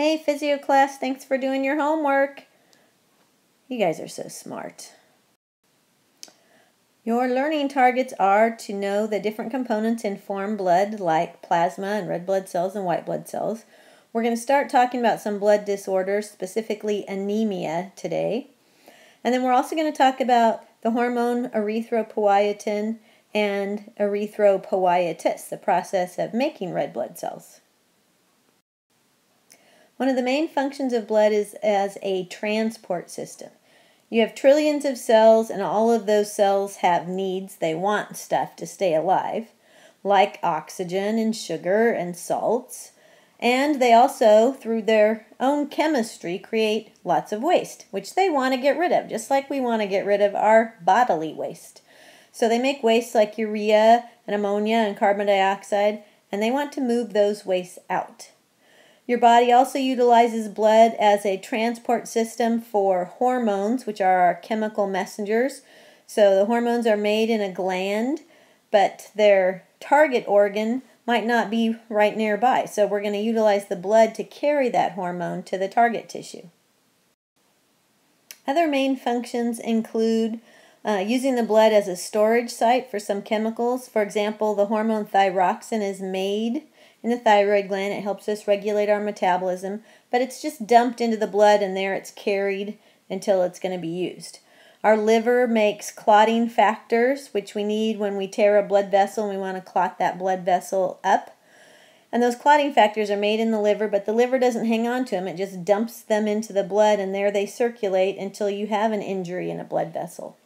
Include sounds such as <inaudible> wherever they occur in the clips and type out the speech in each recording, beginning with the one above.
Hey, physio class, thanks for doing your homework. You guys are so smart. Your learning targets are to know the different components in foreign blood, like plasma and red blood cells and white blood cells. We're going to start talking about some blood disorders, specifically anemia, today. And then we're also going to talk about the hormone erythropoietin and erythropoiesis, the process of making red blood cells. One of the main functions of blood is as a transport system. You have trillions of cells, and all of those cells have needs. They want stuff to stay alive, like oxygen and sugar and salts. And they also, through their own chemistry, create lots of waste, which they want to get rid of, just like we want to get rid of our bodily waste. So they make waste like urea and ammonia and carbon dioxide, and they want to move those wastes out. Your body also utilizes blood as a transport system for hormones, which are our chemical messengers. So the hormones are made in a gland, but their target organ might not be right nearby. So we're going to utilize the blood to carry that hormone to the target tissue. Other main functions include uh, using the blood as a storage site for some chemicals. For example, the hormone thyroxin is made in the thyroid gland. It helps us regulate our metabolism, but it's just dumped into the blood and there it's carried until it's going to be used. Our liver makes clotting factors, which we need when we tear a blood vessel and we want to clot that blood vessel up. And those clotting factors are made in the liver, but the liver doesn't hang on to them. It just dumps them into the blood, and there they circulate until you have an injury in a blood vessel.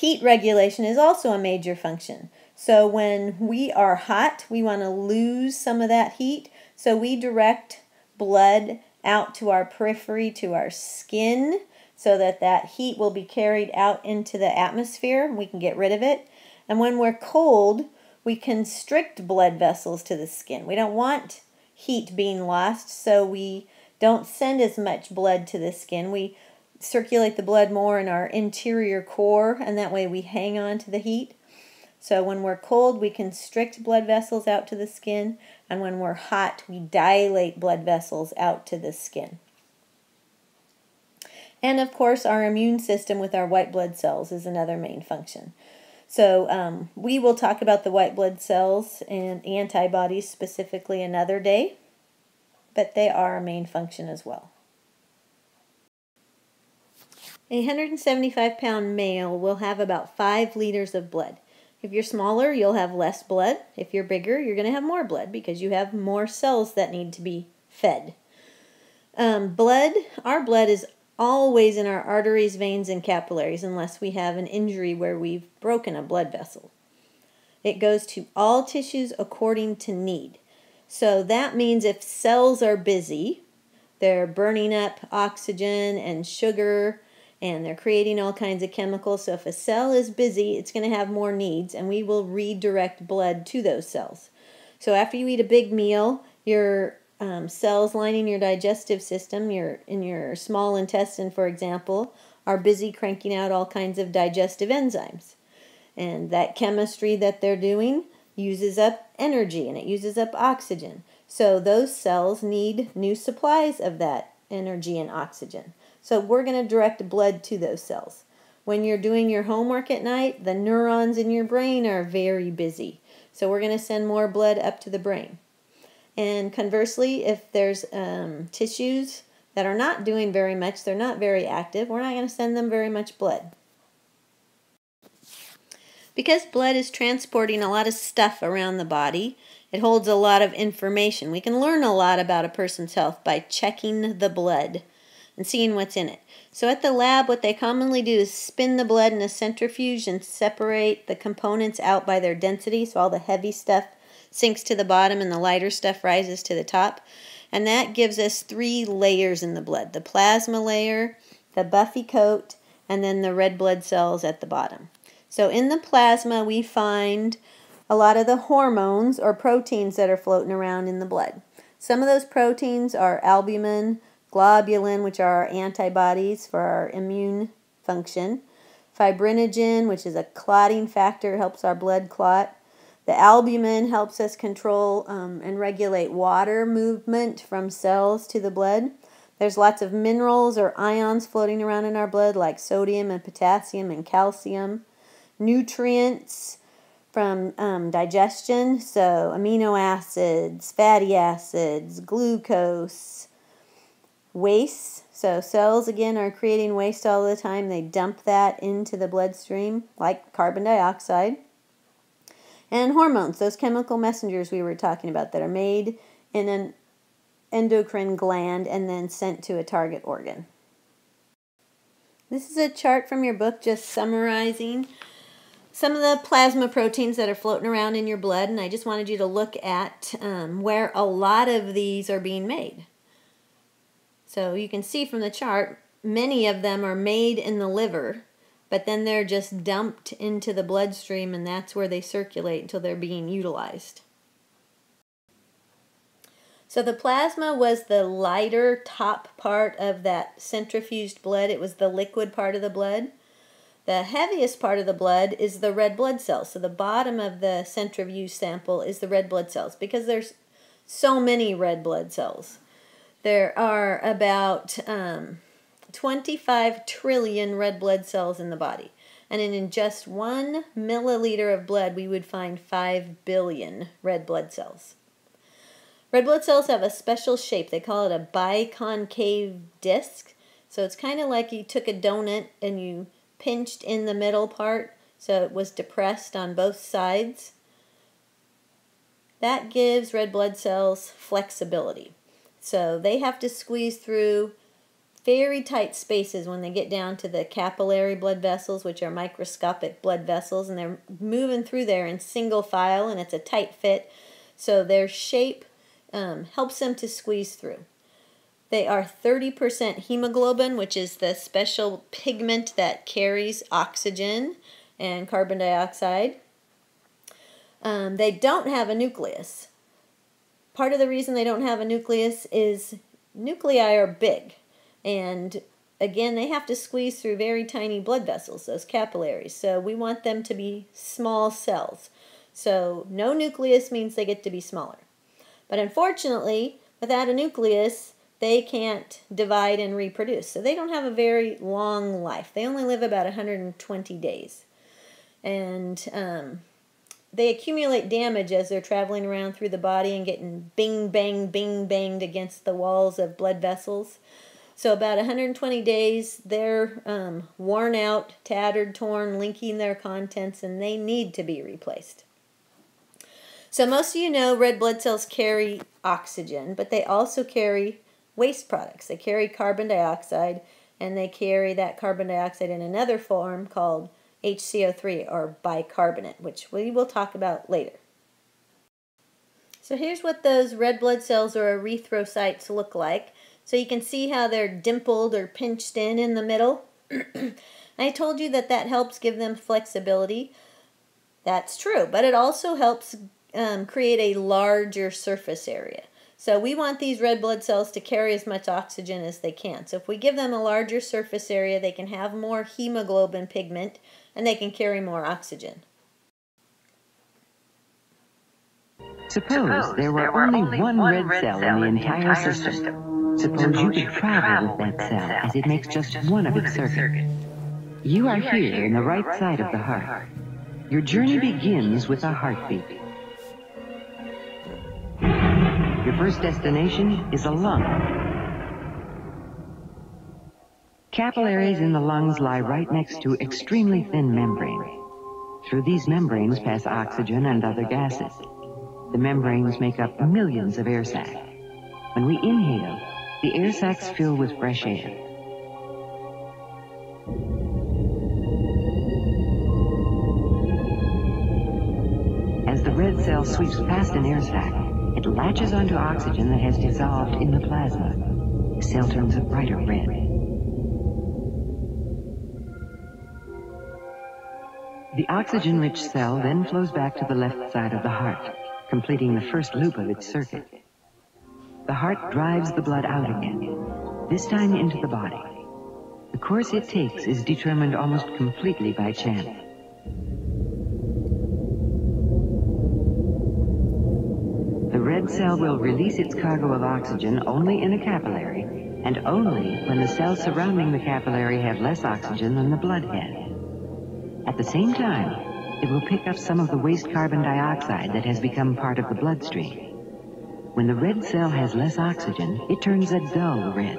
Heat regulation is also a major function. So when we are hot, we want to lose some of that heat. So we direct blood out to our periphery, to our skin, so that that heat will be carried out into the atmosphere. We can get rid of it. And when we're cold, we constrict blood vessels to the skin. We don't want heat being lost, so we don't send as much blood to the skin. We circulate the blood more in our interior core, and that way we hang on to the heat. So when we're cold, we constrict blood vessels out to the skin, and when we're hot, we dilate blood vessels out to the skin. And of course, our immune system with our white blood cells is another main function. So um, we will talk about the white blood cells and antibodies specifically another day, but they are a main function as well. A 175 pound male will have about 5 liters of blood. If you're smaller, you'll have less blood. If you're bigger, you're going to have more blood because you have more cells that need to be fed. Um, blood, our blood is always in our arteries, veins, and capillaries unless we have an injury where we've broken a blood vessel. It goes to all tissues according to need. So that means if cells are busy, they're burning up oxygen and sugar and they're creating all kinds of chemicals. So if a cell is busy, it's going to have more needs, and we will redirect blood to those cells. So after you eat a big meal, your um, cells lining your digestive system, your in your small intestine, for example, are busy cranking out all kinds of digestive enzymes, and that chemistry that they're doing uses up energy and it uses up oxygen. So those cells need new supplies of that energy and oxygen. So we're going to direct blood to those cells. When you're doing your homework at night, the neurons in your brain are very busy. So we're going to send more blood up to the brain. And conversely, if there's um, tissues that are not doing very much, they're not very active, we're not going to send them very much blood. Because blood is transporting a lot of stuff around the body, it holds a lot of information. We can learn a lot about a person's health by checking the blood and seeing what's in it. So at the lab, what they commonly do is spin the blood in a centrifuge and separate the components out by their density. So all the heavy stuff sinks to the bottom and the lighter stuff rises to the top. And that gives us three layers in the blood the plasma layer, the buffy coat, and then the red blood cells at the bottom. So in the plasma, we find a lot of the hormones or proteins that are floating around in the blood. Some of those proteins are albumin, globulin, which are our antibodies for our immune function, fibrinogen, which is a clotting factor, helps our blood clot. The albumin helps us control um, and regulate water movement from cells to the blood. There's lots of minerals or ions floating around in our blood, like sodium and potassium and calcium. Nutrients from um, digestion, so amino acids, fatty acids, glucose, waste. So cells again are creating waste all the time. They dump that into the bloodstream like carbon dioxide. And hormones, those chemical messengers we were talking about that are made in an endocrine gland and then sent to a target organ. This is a chart from your book just summarizing some of the plasma proteins that are floating around in your blood, and I just wanted you to look at um, where a lot of these are being made. So you can see from the chart, many of them are made in the liver, but then they're just dumped into the bloodstream and that's where they circulate until they're being utilized. So the plasma was the lighter top part of that centrifuged blood. It was the liquid part of the blood. The heaviest part of the blood is the red blood cells. So the bottom of the centrifuge sample is the red blood cells because there's so many red blood cells. There are about um, 25 trillion red blood cells in the body. And in just one milliliter of blood, we would find 5 billion red blood cells. Red blood cells have a special shape. They call it a biconcave disc. So it's kind of like you took a donut and you pinched in the middle part so it was depressed on both sides. That gives red blood cells flexibility. So they have to squeeze through very tight spaces when they get down to the capillary blood vessels, which are microscopic blood vessels, and they're moving through there in single file, and it's a tight fit. So their shape um, helps them to squeeze through. They are 30% hemoglobin, which is the special pigment that carries oxygen and carbon dioxide. Um, they don't have a nucleus part of the reason they don't have a nucleus is nuclei are big. And again, they have to squeeze through very tiny blood vessels, those capillaries. So we want them to be small cells. So no nucleus means they get to be smaller. But unfortunately, without a nucleus, they can't divide and reproduce. So they don't have a very long life. They only live about 120 days. And um, they accumulate damage as they're traveling around through the body and getting bing, bang, bing, banged against the walls of blood vessels. So, about 120 days, they're um, worn out, tattered, torn, linking their contents, and they need to be replaced. So, most of you know red blood cells carry oxygen, but they also carry waste products. They carry carbon dioxide, and they carry that carbon dioxide in another form called HCO3 or bicarbonate, which we will talk about later. So here's what those red blood cells or erythrocytes look like. So you can see how they're dimpled or pinched in in the middle. <clears throat> I told you that that helps give them flexibility. That's true, but it also helps um, create a larger surface area. So we want these red blood cells to carry as much oxygen as they can. So if we give them a larger surface area, they can have more hemoglobin pigment and they can carry more oxygen. Suppose there were only one red cell in the entire system. Suppose you could travel with that cell as it makes just one of its circuits. You are here in the right side of the heart. Your journey begins with a heartbeat. Your first destination is a lung. Capillaries in the lungs lie right next to extremely thin membranes. Through these membranes pass oxygen and other gases. The membranes make up millions of air sacs. When we inhale, the air sacs fill with fresh air. As the red cell sweeps past an air sac, it latches onto oxygen that has dissolved in the plasma. The cell turns a brighter red. The oxygen-rich cell then flows back to the left side of the heart, completing the first loop of its circuit. The heart drives the blood out again, this time into the body. The course it takes is determined almost completely by chance. The red cell will release its cargo of oxygen only in a capillary, and only when the cells surrounding the capillary have less oxygen than the blood had. At the same time, it will pick up some of the waste carbon dioxide that has become part of the bloodstream. When the red cell has less oxygen, it turns a dull red.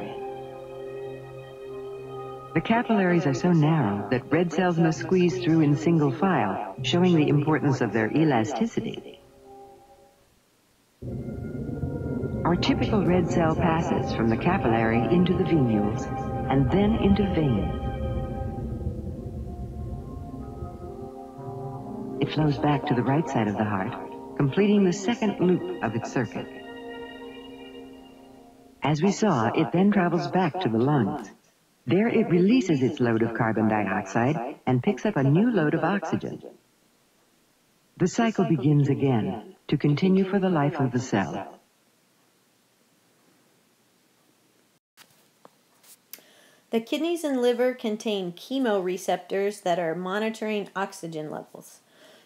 The capillaries are so narrow that red cells must squeeze through in single file, showing the importance of their elasticity. Our typical red cell passes from the capillary into the venules and then into vein. Flows back to the right side of the heart, completing the second loop of its circuit. As we saw, it then travels back to the lungs. There it releases its load of carbon dioxide and picks up a new load of oxygen. The cycle begins again to continue for the life of the cell. The kidneys and liver contain chemoreceptors that are monitoring oxygen levels.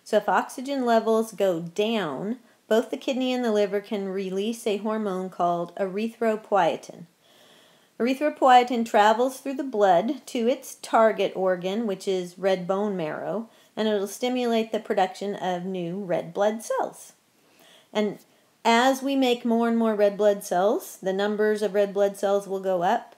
So if oxygen levels go down, both the kidney and the liver can release a hormone called erythropoietin. Erythropoietin travels through the blood to its target organ, which is red bone marrow, and it'll stimulate the production of new red blood cells. And as we make more and more red blood cells, the numbers of red blood cells will go up.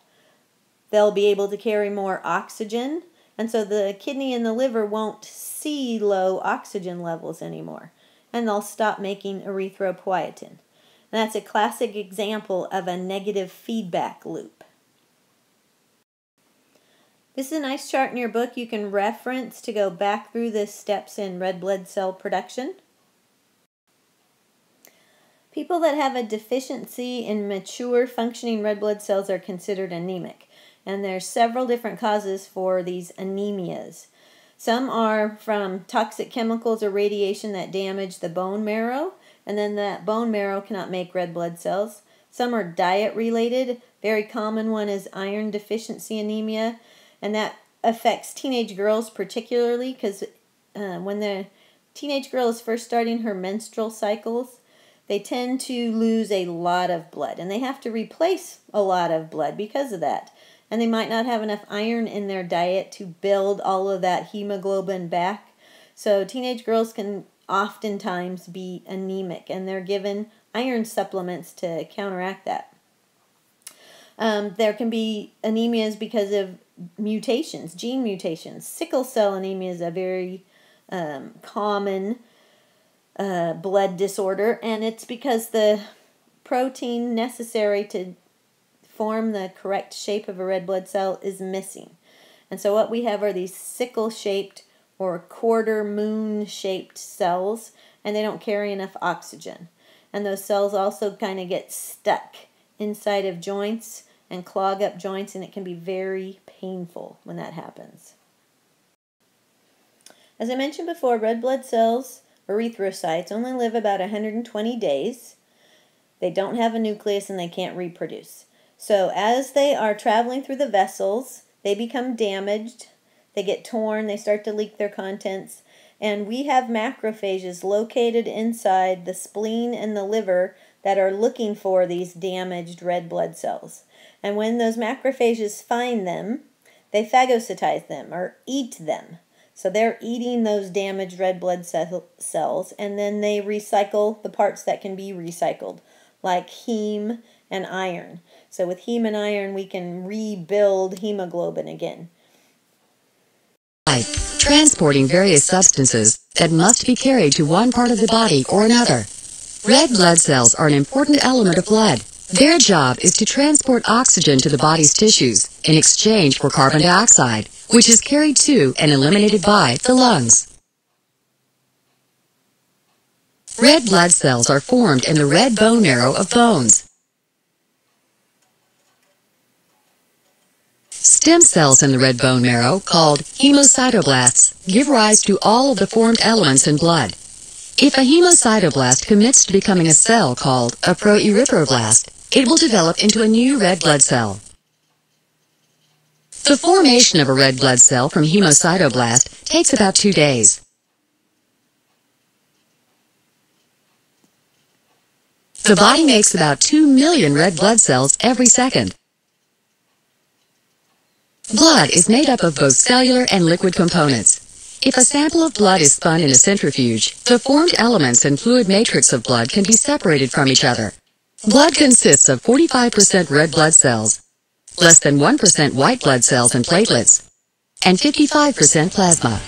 They'll be able to carry more oxygen, and so the kidney and the liver won't see low oxygen levels anymore, and they'll stop making erythropoietin. And that's a classic example of a negative feedback loop. This is a nice chart in your book you can reference to go back through the steps in red blood cell production. People that have a deficiency in mature functioning red blood cells are considered anemic. And there's several different causes for these anemias. Some are from toxic chemicals or radiation that damage the bone marrow, and then that bone marrow cannot make red blood cells. Some are diet related. Very common one is iron deficiency anemia and that affects teenage girls particularly because uh, when the teenage girl is first starting her menstrual cycles, they tend to lose a lot of blood and they have to replace a lot of blood because of that. And they might not have enough iron in their diet to build all of that hemoglobin back. So teenage girls can oftentimes be anemic and they're given iron supplements to counteract that. Um, there can be anemias because of mutations, gene mutations. Sickle cell anemia is a very um, common uh, blood disorder, and it's because the protein necessary to form the correct shape of a red blood cell is missing. And so, what we have are these sickle shaped or quarter moon shaped cells, and they don't carry enough oxygen. And those cells also kind of get stuck inside of joints and clog up joints, and it can be very painful when that happens. As I mentioned before, red blood cells, erythrocytes, only live about 120 days. They don't have a nucleus and they can't reproduce. So, as they are traveling through the vessels, they become damaged, they get torn, they start to leak their contents, and we have macrophages located inside the spleen and the liver that are looking for these damaged red blood cells. And when those macrophages find them, they phagocytize them or eat them. So they're eating those damaged red blood cells and then they recycle the parts that can be recycled, like heme and iron. So with heme and iron, we can rebuild hemoglobin again. Transporting various substances that must be carried to one part of the body or another. Red blood cells are an important element of blood. Their job is to transport oxygen to the body's tissues in exchange for carbon dioxide, which is carried to and eliminated by the lungs. Red blood cells are formed in the red bone marrow of bones. Stem cells in the red bone marrow, called hemocytoblasts, give rise to all of the formed elements in blood. If a hemocytoblast commits to becoming a cell called a proerythroblast, it will develop into a new red blood cell. The formation of a red blood cell from hemocytoblast takes about two days. The body makes about 2 million red blood cells every second. Blood is made up of both cellular and liquid components. If a sample of blood is spun in a centrifuge, the formed elements and fluid matrix of blood can be separated from each other. Blood consists of 45% red blood cells, less than 1% white blood cells and platelets, and 55% plasma.